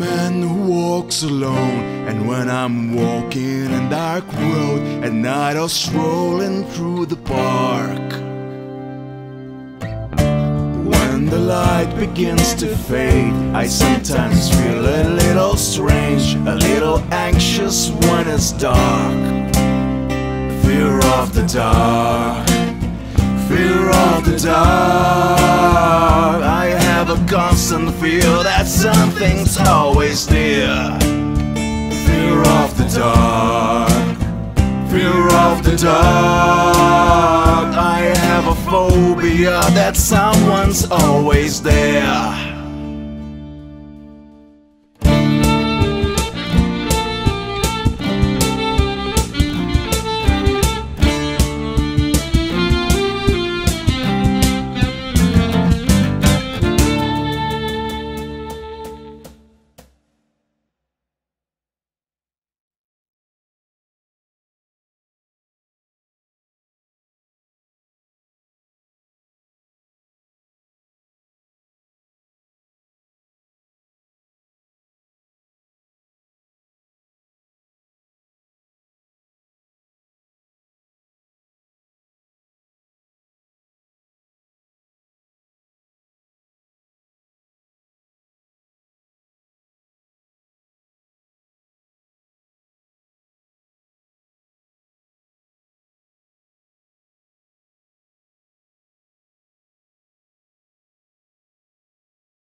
man who walks alone. And when I'm walking in dark road At night or strolling through the park. When the light begins to fade I sometimes feel a little strange A little anxious when it's dark. Fear of the dark. Constant feel that something's always there. Fear of the dark, fear of the dark. I have a phobia that someone's always there.